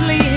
please.